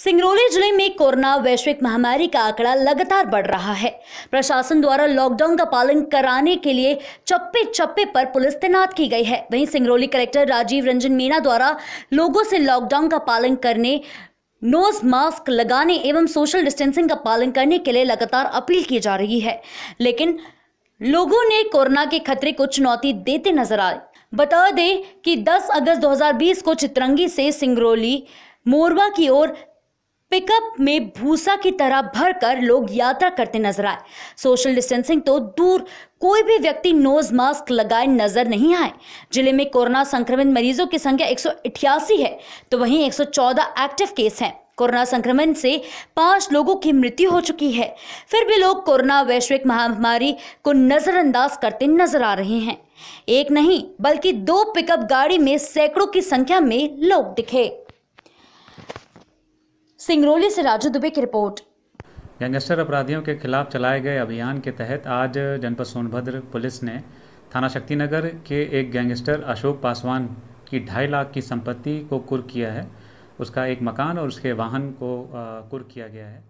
सिंगरौली ज़िले में कोरोना वैश्विक महामारी का आंकड़ा लगातार बढ़ रहा है। प्रशासन द्वारा लॉकडाउन का पालन कराने के लिए चप्पे चप्पे पर पुलिस तैनात की गई है। वहीं सिंगरौली कलेक्टर राजीव रंजन मीणा द्वारा लोगों से लॉकडाउन का पालन करने, नोज़ मास्क लगाने एवं सोशल डिस्टेंसिंग का पालन करने के लिए लगातार अपील की जा रही है। लेकिन लोगों ने कोरोना के खतरे को चुनौती देते नज़र आए। बता दें कि 10 अगस्त 2020 को चित्रंगी से सिंगरौली, मोरवा की ओर पिकअप में भूसा की तरह भरकर लोग यात्रा करते नज़र आए। सोशल डिस्टेंसिंग तो दूर, कोई भी व्यक्ति नोज़ मास्क लगाए नज़र नहीं आए। ज़िले में कोरोना संक्रमित मरीजों की संख्या एक सौ अठासी है तो वहीं 114 एक्टिव केस हैं। कोरोना संक्रमण से पाँच लोगों की मृत्यु हो चुकी है। फिर भी लोग कोरोना वैश्विक महामारी को नजरअंदाज करते नज़र आ रहे हैं। एक नहीं, बल्कि दो पिकअप गाड़ी में सैकड़ों की संख्या में लोग दिखे। सिंगरौली से राजू दुबे की रिपोर्ट। गैंगस्टर अपराधियों के खिलाफ चलाए गए अभियान के तहत आज जनपद सोनभद्र पुलिस ने थाना शक्तिनगर के एक गैंगस्टर अशोक पासवान की ढाई लाख की संपत्ति को कुर्क किया है। उसका एक मकान और उसके वाहन को कुर्क किया गया है।